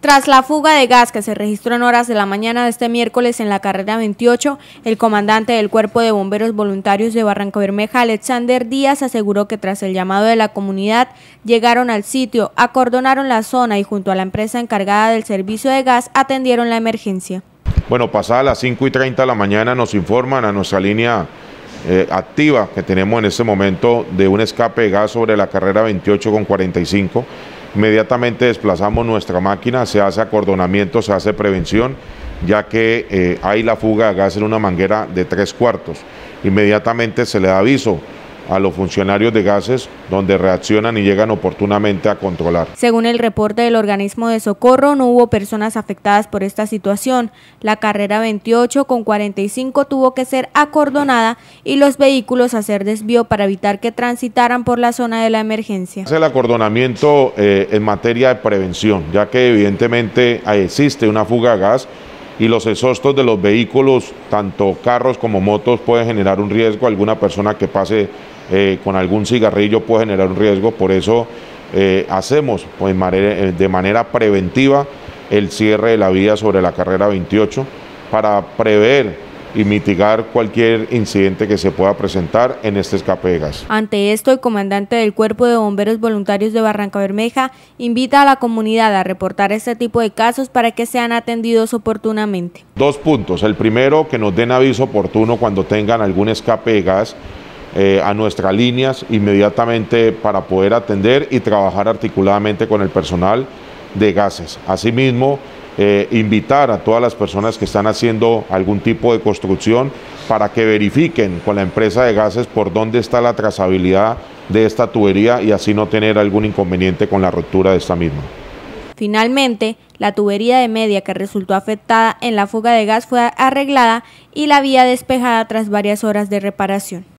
Tras la fuga de gas que se registró en horas de la mañana de este miércoles en la carrera 28, el comandante del Cuerpo de Bomberos Voluntarios de Barranca Bermeja, Alexander Díaz, aseguró que tras el llamado de la comunidad, llegaron al sitio, acordonaron la zona y junto a la empresa encargada del servicio de gas atendieron la emergencia. Bueno, pasada las 5 y 30 de la mañana nos informan a nuestra línea eh, activa que tenemos en este momento de un escape de gas sobre la carrera 28 con 45 Inmediatamente desplazamos nuestra máquina, se hace acordonamiento, se hace prevención, ya que eh, hay la fuga de gas en una manguera de tres cuartos. Inmediatamente se le da aviso a los funcionarios de gases donde reaccionan y llegan oportunamente a controlar. Según el reporte del organismo de socorro, no hubo personas afectadas por esta situación. La carrera 28 con 45 tuvo que ser acordonada y los vehículos hacer desvío para evitar que transitaran por la zona de la emergencia. Es el acordonamiento eh, en materia de prevención, ya que evidentemente existe una fuga de gas y los exhaustos de los vehículos, tanto carros como motos, pueden generar un riesgo. Alguna persona que pase eh, con algún cigarrillo puede generar un riesgo, por eso eh, hacemos pues, de manera preventiva el cierre de la vía sobre la carrera 28 para prever y mitigar cualquier incidente que se pueda presentar en este escape de gas. Ante esto, el comandante del Cuerpo de Bomberos Voluntarios de Barranca Bermeja invita a la comunidad a reportar este tipo de casos para que sean atendidos oportunamente. Dos puntos. El primero, que nos den aviso oportuno cuando tengan algún escape de gas eh, a nuestras líneas inmediatamente para poder atender y trabajar articuladamente con el personal de gases. Asimismo, eh, invitar a todas las personas que están haciendo algún tipo de construcción para que verifiquen con la empresa de gases por dónde está la trazabilidad de esta tubería y así no tener algún inconveniente con la ruptura de esta misma. Finalmente, la tubería de media que resultó afectada en la fuga de gas fue arreglada y la vía despejada tras varias horas de reparación.